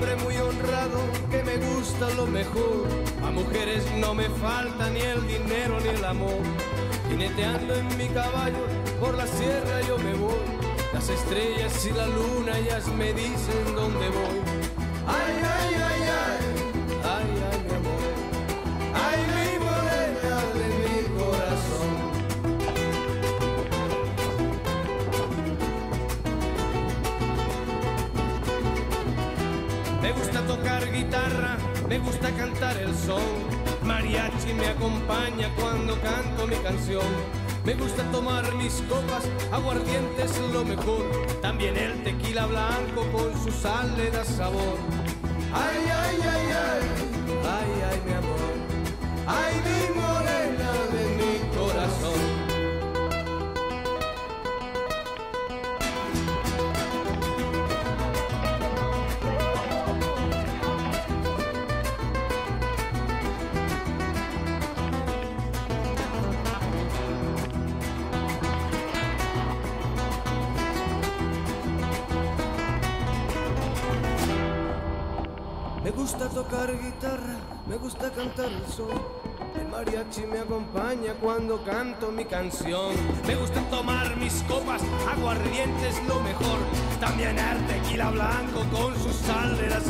hombre muy honrado que me gusta lo mejor. A mujeres no me falta ni el dinero ni el amor. Jineteando en mi caballo por la sierra yo me voy. Las estrellas y la luna ellas me dicen dónde Me gusta tocar guitarra, me gusta cantar el son. Mariachi me acompaña cuando canto mi canción. Me gusta tomar mis copas, aguardiente es lo mejor. También el tequila blanco con su sal le da sabor. Ay, ay, ay, ay, Me gusta tocar guitarra, me gusta cantar el sol. El mariachi me acompaña cuando canto mi canción. Me gusta tomar mis copas, aguardiente es lo mejor. También el tequila blanco con su sal le da